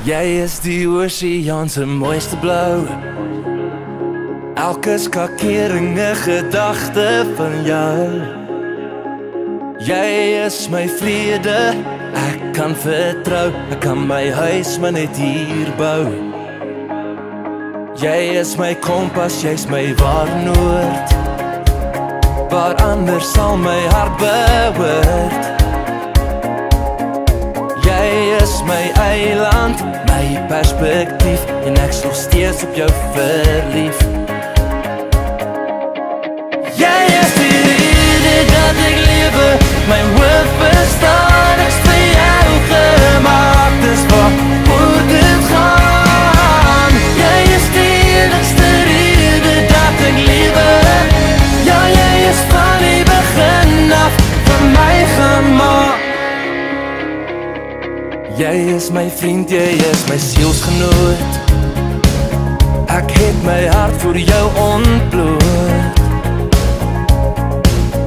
Jy is die oseaan se mooiste blou. Elke skakering 'n gedagte van jou. Jy is my vrede, ek kan vertrou, ek kan my huis maar net hier bou. Jy is my kompas, jy's my waarnoord. Waar anders sal my hart behoort. Is my eiland, my perspektief en ek sal steeds op jou verlief. Jy is my vriend, jy is my sielsgenoot. Ek het my hart vir jou ontbloot.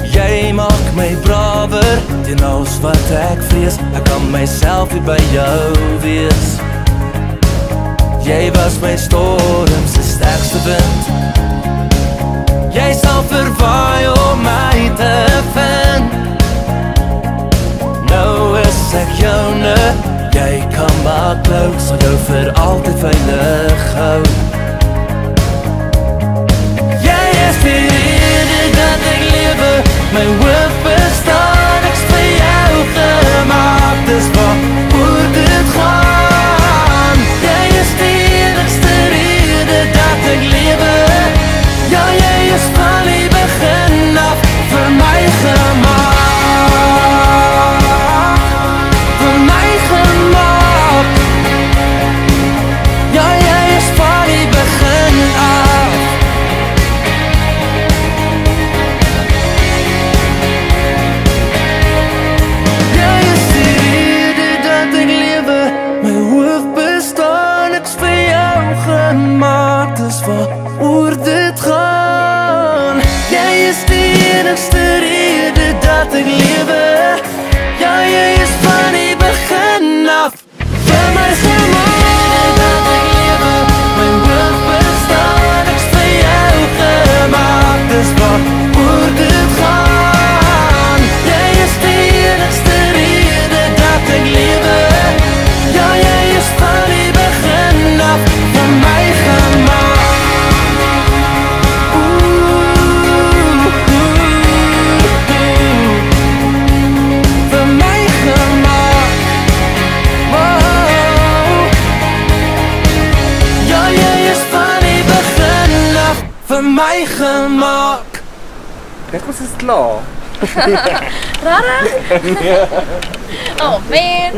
Jy maak my brawer teen alles wat ek vrees. Ek kan myself weer by jou wees. Jy was my storm se sterkste wind. Jy sal verwaai om my te vind. Nou is ek joune Maar glo Sal jou vir altyd veilig hou. Jy is die enigste rede dat ek lewe Ja, jy my gemaak Dit was is klaar. Rara? oh man.